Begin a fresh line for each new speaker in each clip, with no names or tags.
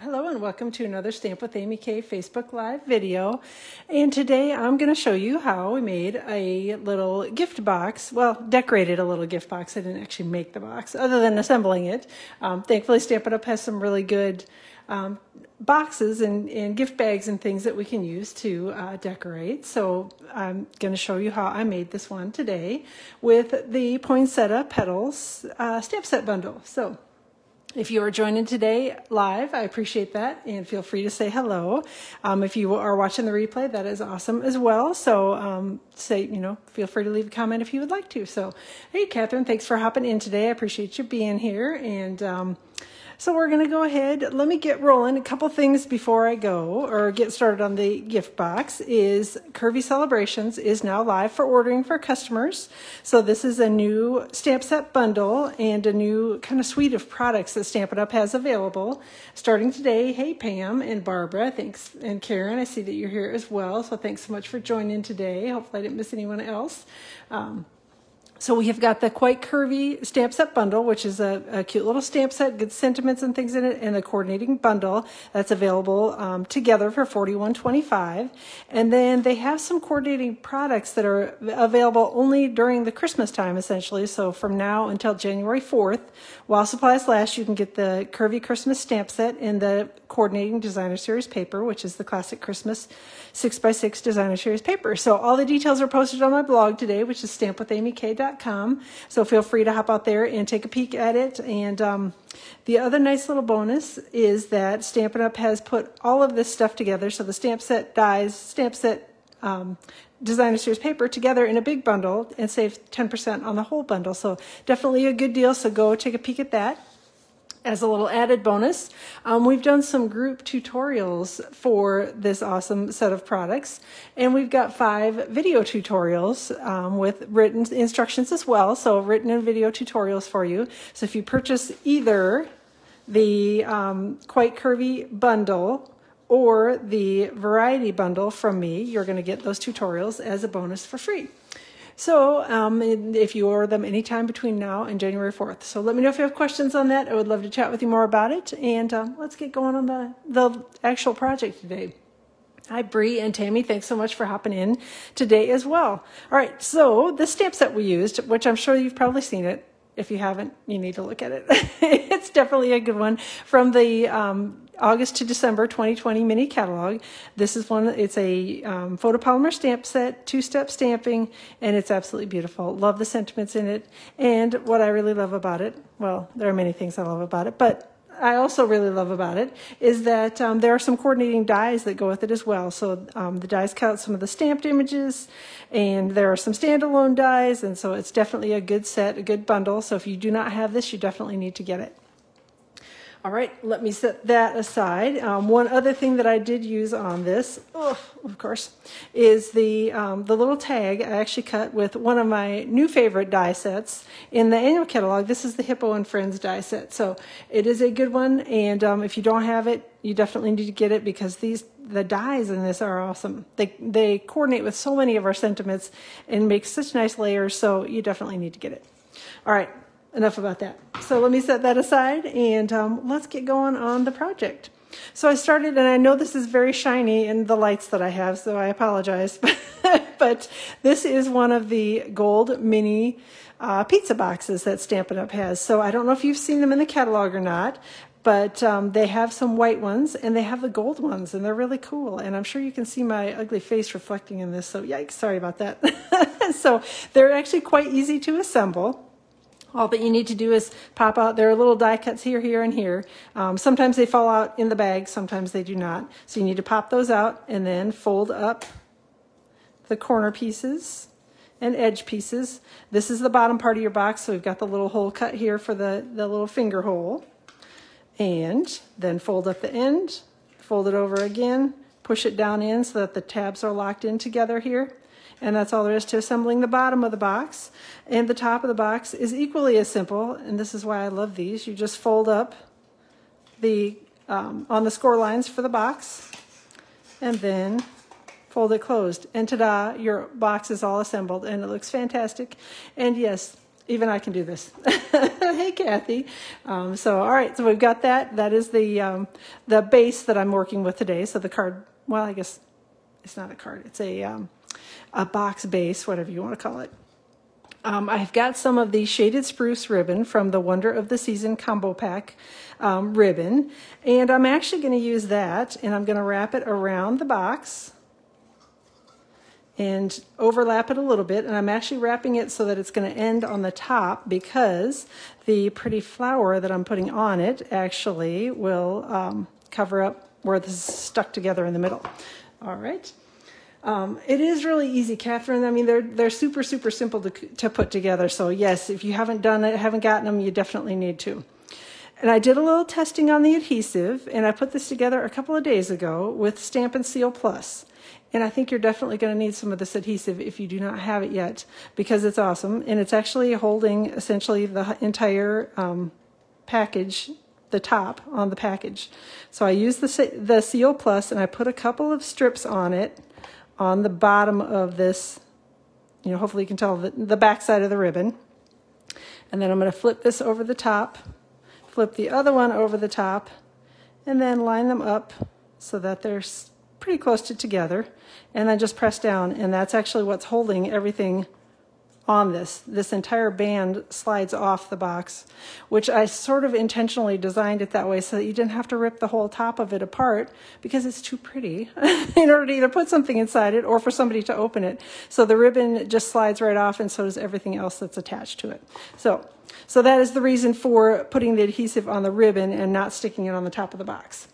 Hello and welcome to another Stamp with Amy K Facebook Live video. And today I'm going to show you how we made a little gift box. Well, decorated a little gift box. I didn't actually make the box other than assembling it. Um, thankfully Stampin' Up! has some really good um, boxes and, and, gift bags and things that we can use to uh, decorate. So I'm going to show you how I made this one today with the Poinsettia Petals uh, stamp set bundle. So if you are joining today live, I appreciate that, and feel free to say hello. Um, if you are watching the replay, that is awesome as well. So um, say, you know, feel free to leave a comment if you would like to. So, hey, Catherine, thanks for hopping in today. I appreciate you being here, and um, so we're going to go ahead. Let me get rolling. A couple things before I go or get started on the gift box is Curvy Celebrations is now live for ordering for customers. So this is a new stamp set bundle and a new kind of suite of products that Stampin' Up! has available. Starting today, hey Pam and Barbara, thanks, and Karen, I see that you're here as well. So thanks so much for joining today. Hopefully I didn't miss anyone else. Um, so we have got the quite curvy stamp set bundle, which is a, a, cute little stamp set, good sentiments and things in it, and a coordinating bundle that's available um, together for $41.25. And then they have some coordinating products that are available only during the Christmas time, essentially. So from now until January 4th, while supplies last, you can get the curvy Christmas stamp set in the coordinating designer series paper, which is the classic Christmas 6x6 designer series paper. So all the details are posted on my blog today, which is stampwithamyk.com so feel free to hop out there and take a peek at it. And um, the other nice little bonus is that Stampin' Up! has put all of this stuff together. So the stamp set dies, stamp set um, designer series paper together in a big bundle and save 10% on the whole bundle. So definitely a good deal. So go take a peek at that as a little added bonus, um, we've done some group tutorials for this awesome set of products. And we've got five video tutorials um, with written instructions as well. So written and video tutorials for you. So if you purchase either the um, Quite Curvy bundle or the Variety bundle from me, you're going to get those tutorials as a bonus for free. So um, if you order them anytime between now and January 4th. So let me know if you have questions on that. I would love to chat with you more about it. And um, let's get going on the, the actual project today. Hi, Bree and Tammy. Thanks so much for hopping in today as well. All right, so the stamp set we used, which I'm sure you've probably seen it. If you haven't, you need to look at it. it's definitely a good one from the um, August to December 2020 mini catalog. This is one, it's a um, photopolymer stamp set, two-step stamping, and it's absolutely beautiful. Love the sentiments in it. And what I really love about it, well, there are many things I love about it, but I also really love about it is that um, there are some coordinating dies that go with it as well. So um, the dies cut out some of the stamped images, and there are some standalone dies, and so it's definitely a good set, a good bundle. So if you do not have this, you definitely need to get it. All right, let me set that aside. Um, one other thing that I did use on this, oh, of course, is the, um, the little tag I actually cut with one of my new favorite die sets in the annual catalog. This is the Hippo and Friends die set. So it is a good one, and um, if you don't have it, you definitely need to get it because these the dies in this are awesome. They, they coordinate with so many of our sentiments and make such nice layers, so you definitely need to get it. All right, enough about that. So let me set that aside and um, let's get going on the project. So I started, and I know this is very shiny in the lights that I have, so I apologize. but this is one of the gold mini uh, pizza boxes that Stampin' Up! has. So I don't know if you've seen them in the catalog or not, but um, they have some white ones and they have the gold ones, and they're really cool. And I'm sure you can see my ugly face reflecting in this, so yikes, sorry about that. so they're actually quite easy to assemble. All that you need to do is pop out. There are little die cuts here, here, and here. Um, sometimes they fall out in the bag, sometimes they do not. So you need to pop those out and then fold up the corner pieces and edge pieces. This is the bottom part of your box, so we've got the little hole cut here for the, the little finger hole. And then fold up the end, fold it over again, push it down in so that the tabs are locked in together here. And that's all there is to assembling the bottom of the box. And the top of the box is equally as simple, and this is why I love these. You just fold up the um, on the score lines for the box, and then fold it closed. And ta-da, your box is all assembled, and it looks fantastic. And yes, even I can do this. hey, Kathy. Um, so, all right, so we've got that. That is the, um, the base that I'm working with today. So the card, well, I guess it's not a card. It's a, um, a box base, whatever you want to call it. Um, I've got some of the Shaded Spruce ribbon from the Wonder of the Season Combo Pack um, ribbon. And I'm actually going to use that, and I'm going to wrap it around the box and overlap it a little bit. And I'm actually wrapping it so that it's going to end on the top because the pretty flower that I'm putting on it actually will um, cover up where this is stuck together in the middle. All right. Um, it is really easy, Catherine. I mean, they're they're super super simple to to put together. So yes, if you haven't done it, haven't gotten them, you definitely need to. And I did a little testing on the adhesive, and I put this together a couple of days ago with Stampin' Seal Plus. And I think you're definitely going to need some of this adhesive if you do not have it yet, because it's awesome. And it's actually holding essentially the entire um, package, the top on the package. So I used the, the Seal Plus, and I put a couple of strips on it on the bottom of this, you know, hopefully you can tell the, the back side of the ribbon. And then I'm going to flip this over the top, flip the other one over the top, and then line them up so that they're pretty close to together. And then just press down, and that's actually what's holding everything on this. This entire band slides off the box, which I sort of intentionally designed it that way so that you didn't have to rip the whole top of it apart because it's too pretty in order to either put something inside it or for somebody to open it. So the ribbon just slides right off and so does everything else that's attached to it. So, so that is the reason for putting the adhesive on the ribbon and not sticking it on the top of the box.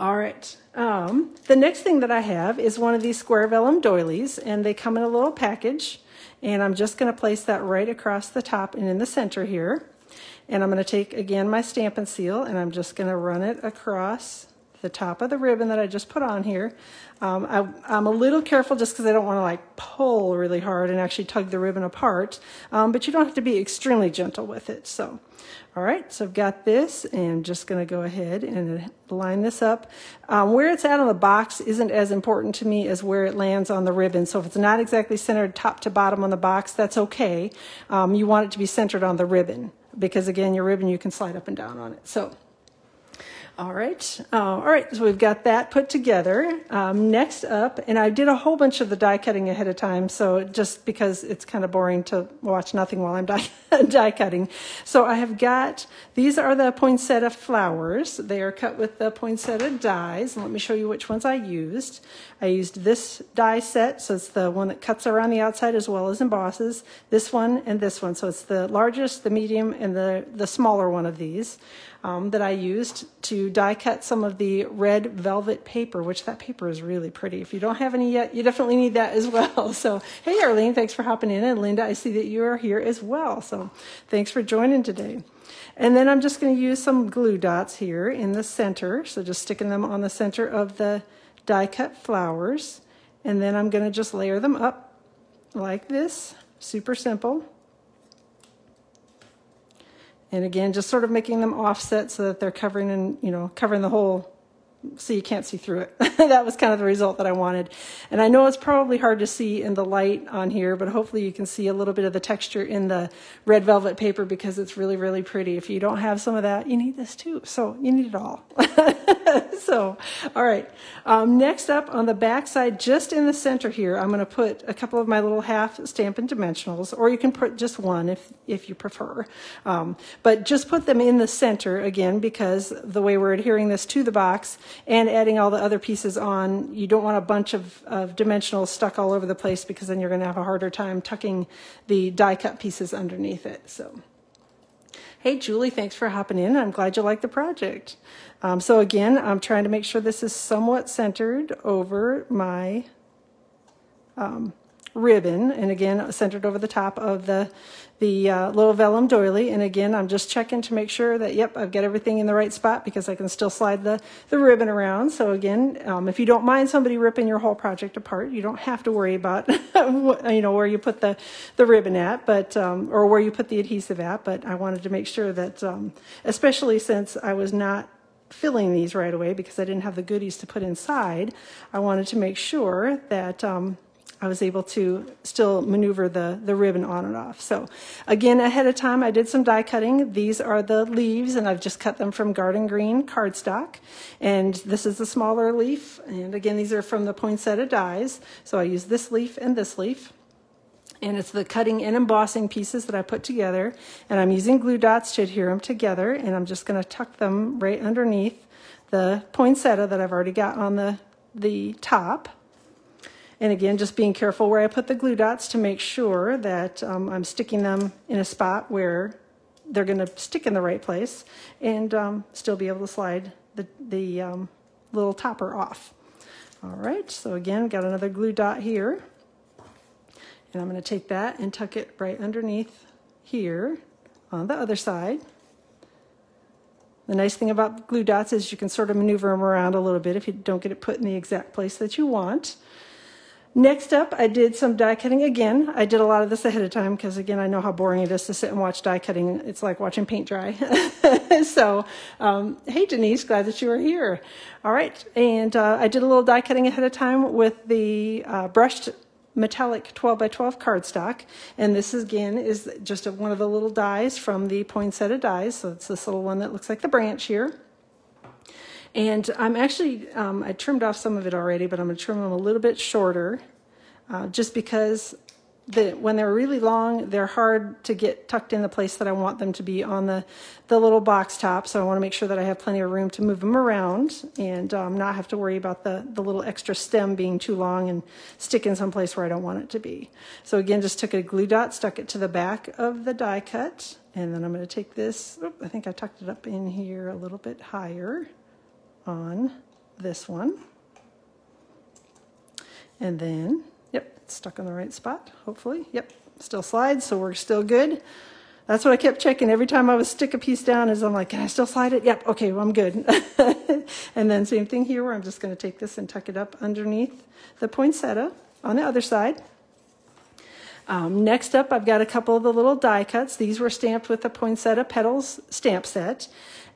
All right. Um, the next thing that I have is one of these square vellum doilies, and they come in a little package. And I'm just going to place that right across the top and in the center here. And I'm going to take, again, my Stampin' Seal, and I'm just going to run it across the top of the ribbon that I just put on here. Um, I, am a little careful just because I don't want to like pull really hard and actually tug the ribbon apart, um, but you don't have to be extremely gentle with it. So, all right, so I've got this and just going to go ahead and line this up. Um, where it's at on the box isn't as important to me as where it lands on the ribbon. So if it's not exactly centered top to bottom on the box, that's okay. Um, you want it to be centered on the ribbon because again, your ribbon, you can slide up and down on it. So all right, uh, all right, so we've got that put together. Um, next up, and I did a whole bunch of the die cutting ahead of time, so just because it's kind of boring to watch nothing while I'm die, die cutting. So I have got, these are the poinsettia flowers. They are cut with the poinsettia dies. Let me show you which ones I used. I used this die set, so it's the one that cuts around the outside as well as embosses. This one and this one, so it's the largest, the medium, and the, the smaller one of these um, that I used to die cut some of the red velvet paper, which that paper is really pretty. If you don't have any yet, you definitely need that as well. So, hey, Arlene, thanks for hopping in. And Linda, I see that you are here as well. So, thanks for joining today. And then I'm just going to use some glue dots here in the center. So, just sticking them on the center of the die cut flowers. And then I'm going to just layer them up like this. Super simple. And again, just sort of making them offset so that they're covering and, you know, covering the whole so you can't see through it. that was kind of the result that I wanted. And I know it's probably hard to see in the light on here, but hopefully you can see a little bit of the texture in the red velvet paper because it's really, really pretty. If you don't have some of that, you need this too. So you need it all. so, all right. Um, next up on the back side, just in the center here, I'm going to put a couple of my little half Stampin' Dimensionals, or you can put just one if, if you prefer. Um, but just put them in the center again because the way we're adhering this to the box, and adding all the other pieces on. You don't want a bunch of, of dimensionals stuck all over the place because then you're going to have a harder time tucking the die cut pieces underneath it. So. Hey, Julie, thanks for hopping in. I'm glad you like the project. Um, so again, I'm trying to make sure this is somewhat centered over my um, ribbon, and again, centered over the top of the the uh, little vellum doily. And again, I'm just checking to make sure that, yep, I've got everything in the right spot because I can still slide the, the ribbon around. So again, um, if you don't mind somebody ripping your whole project apart, you don't have to worry about, you know, where you put the, the ribbon at, but, um, or where you put the adhesive at. But I wanted to make sure that, um, especially since I was not filling these right away because I didn't have the goodies to put inside, I wanted to make sure that, um, I was able to still maneuver the, the ribbon on and off. So again, ahead of time, I did some die cutting. These are the leaves, and I've just cut them from Garden Green cardstock. And this is the smaller leaf. And again, these are from the poinsettia dies. So I use this leaf and this leaf. And it's the cutting and embossing pieces that I put together. And I'm using glue dots to adhere them together. And I'm just going to tuck them right underneath the poinsettia that I've already got on the, the top. And again, just being careful where I put the glue dots to make sure that um, I'm sticking them in a spot where they're going to stick in the right place and um, still be able to slide the, the um, little topper off. All right, so again, got another glue dot here. And I'm going to take that and tuck it right underneath here on the other side. The nice thing about glue dots is you can sort of maneuver them around a little bit if you don't get it put in the exact place that you want. Next up, I did some die cutting again. I did a lot of this ahead of time because, again, I know how boring it is to sit and watch die cutting. It's like watching paint dry. so, um, hey, Denise, glad that you are here. All right, and uh, I did a little die cutting ahead of time with the uh, brushed metallic 12 by 12 cardstock. And this, again, is just a, one of the little dies from the poinsettia dies. So it's this little one that looks like the branch here. And I'm actually, um, I trimmed off some of it already, but I'm going to trim them a little bit shorter uh, just because the, when they're really long, they're hard to get tucked in the place that I want them to be on the, the little box top. So I want to make sure that I have plenty of room to move them around and um, not have to worry about the, the little extra stem being too long and sticking someplace where I don't want it to be. So again, just took a glue dot, stuck it to the back of the die cut. And then I'm going to take this, oh, I think I tucked it up in here a little bit higher on this one. And then, yep, it's stuck in the right spot, hopefully. Yep, still slides, so we're still good. That's what I kept checking every time I would stick a piece down is I'm like, can I still slide it? Yep, okay, well, I'm good. and then same thing here where I'm just gonna take this and tuck it up underneath the poinsettia on the other side. Um, next up, I've got a couple of the little die cuts. These were stamped with the Poinsettia Petals stamp set.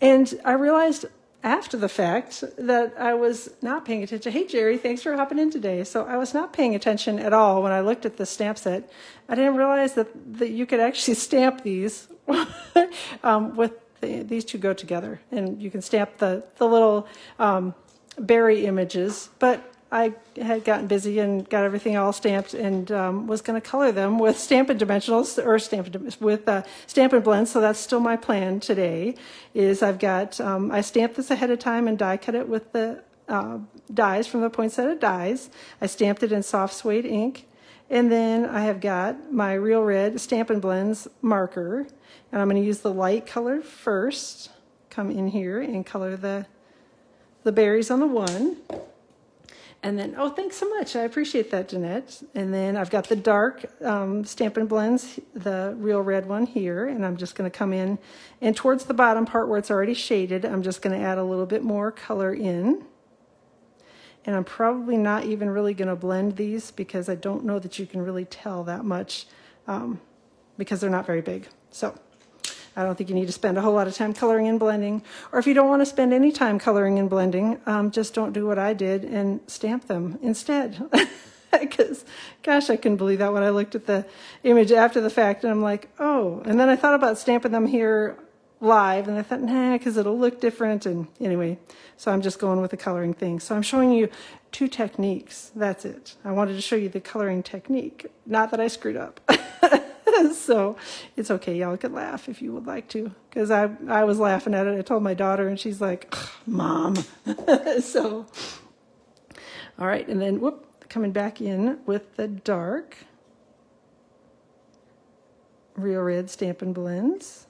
And I realized after the fact that I was not paying attention. Hey, Jerry, thanks for hopping in today. So I was not paying attention at all when I looked at the stamp set. I didn't realize that, that you could actually stamp these um, with the, these two go together. And you can stamp the, the little um, berry images. But I had gotten busy and got everything all stamped and um, was going to color them with Stampin' Dimensionals or Stampin' with uh, Stampin' Blends. So that's still my plan today. Is I've got um, I stamped this ahead of time and die cut it with the uh, dies from the poinsettia dies. I stamped it in soft suede ink, and then I have got my Real Red Stampin' Blends marker, and I'm going to use the light color first. Come in here and color the the berries on the one. And then, oh, thanks so much. I appreciate that, Jeanette. And then I've got the dark um, Stampin' Blends, the real red one here. And I'm just going to come in and towards the bottom part where it's already shaded, I'm just going to add a little bit more color in. And I'm probably not even really going to blend these because I don't know that you can really tell that much um, because they're not very big. So I don't think you need to spend a whole lot of time coloring and blending. Or if you don't want to spend any time coloring and blending, um, just don't do what I did and stamp them instead. Because, gosh, I couldn't believe that when I looked at the image after the fact and I'm like, oh. And then I thought about stamping them here live and I thought, nah, because it'll look different. And anyway, so I'm just going with the coloring thing. So I'm showing you two techniques. That's it. I wanted to show you the coloring technique. Not that I screwed up. so it's okay. Y'all can laugh if you would like to, because I I was laughing at it. I told my daughter, and she's like, "Mom." so, all right, and then whoop, coming back in with the dark Real Red Stampin' Blends.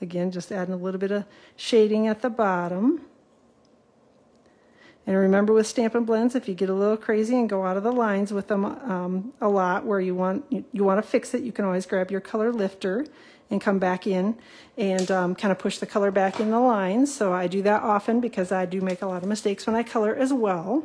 Again, just adding a little bit of shading at the bottom. And remember with Stampin' Blends, if you get a little crazy and go out of the lines with them um, a lot where you want, you, you, want to fix it, you can always grab your color lifter and come back in and um, kind of push the color back in the lines. So I do that often because I do make a lot of mistakes when I color as well.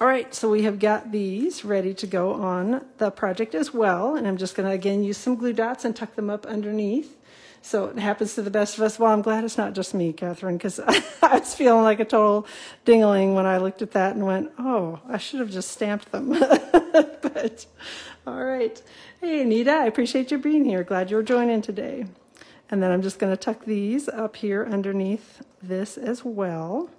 All right, so we have got these ready to go on the project as well. And I'm just going to, again, use some glue dots and tuck them up underneath So it happens to the best of us. Well, I'm glad it's not just me, Catherine, because I was feeling like a total dingling when I looked at that and went, oh, I should have just stamped them. but all right. Hey, Anita, I appreciate you being here. Glad you were joining today. And then I'm just going to tuck these up here underneath this as well.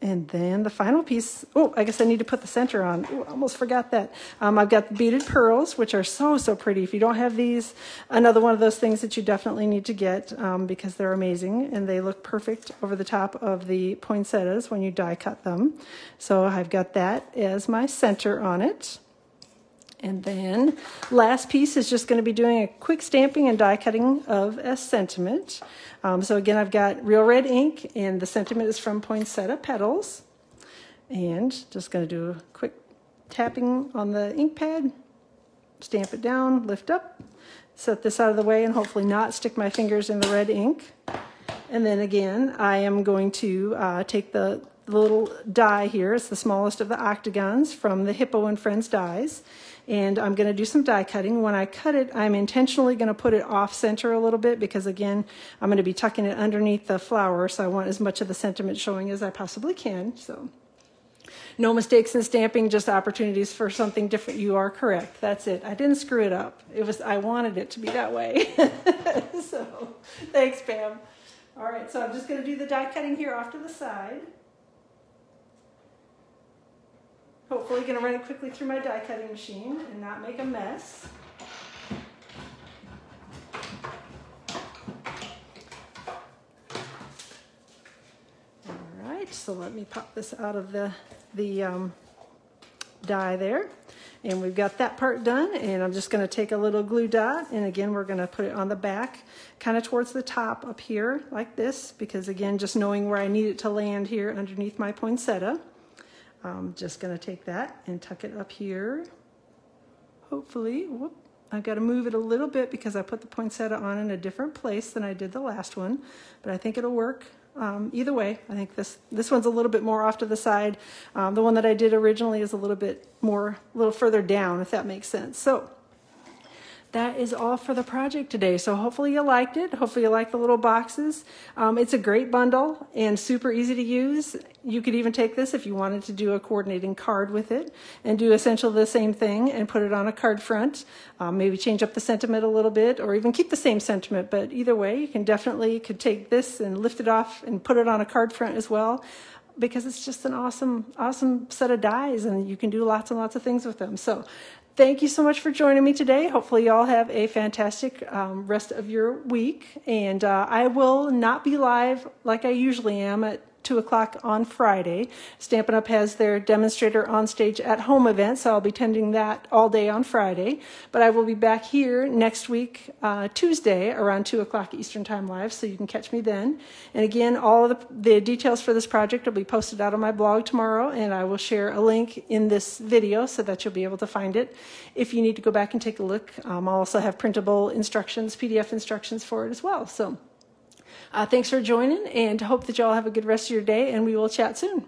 And then the final piece, oh, I guess I need to put the center on. Almost forgot that. Um, I've got the beaded pearls, which are so, so pretty. If you don't have these, another one of those things that you definitely need to get um, because they're amazing and they look perfect over the top of the poinsettias when you die cut them. So I've got that as my center on it. And then last piece is just going to be doing a quick stamping and die cutting of a sentiment. Um, so again, I've got real red ink and the sentiment is from Poinsettia Petals. And just going to do a quick tapping on the ink pad, stamp it down, lift up, set this out of the way and hopefully not stick my fingers in the red ink. And then again, I am going to uh, take the little die here. It's the smallest of the octagons from the Hippo and Friends dies and I'm going to do some die cutting. When I cut it, I'm intentionally going to put it off center a little bit because again, I'm going to be tucking it underneath the flower, so I want as much of the sentiment showing as I possibly can. So no mistakes in stamping, just opportunities for something different. You are correct. That's it. I didn't screw it up. It was I wanted it to be that way. so thanks, Pam. All right, so I'm just going to do the die cutting here off to the side. Hopefully going to run it quickly through my die cutting machine and not make a mess. All right, so let me pop this out of the, the um, die there. And we've got that part done and I'm just going to take a little glue dot and again we're going to put it on the back kind of towards the top up here like this because again just knowing where I need it to land here underneath my poinsettia. I'm just going to take that and tuck it up here. Hopefully, whoop, I've got to move it a little bit because I put the poinsettia on in a different place than I did the last one, but I think it'll work. Um, either way, I think this, this one's a little bit more off to the side. Um, the one that I did originally is a little bit more, a little further down, if that makes sense. So that is all for the project today. So hopefully you liked it. Hopefully you like the little boxes. Um, it's a great bundle and super easy to use. You could even take this if you wanted to do a coordinating card with it and do essentially the same thing and put it on a card front. Um, maybe change up the sentiment a little bit or even keep the same sentiment. But either way, you can definitely could take this and lift it off and put it on a card front as well because it's just an awesome, awesome set of dies and you can do lots and lots of things with them. So thank you so much for joining me today. Hopefully, y'all have a fantastic um, rest of your week. And uh, I will not be live like I usually am at 2 o'clock on Friday. Stampin' Up! has their demonstrator on stage at home event, so I'll be attending that all day on Friday. But I will be back here next week, uh, Tuesday, around 2 o'clock Eastern Time Live, so you can catch me then. And again, all the, the details for this project will be posted out on my blog tomorrow, and I will share a link in this video so that you'll be able to find it if you need to go back and take a look. Um, I'll also have printable instructions, PDF instructions for it as well. So. Uh, thanks for joining and hope that y'all have a good rest of your day and we will chat soon.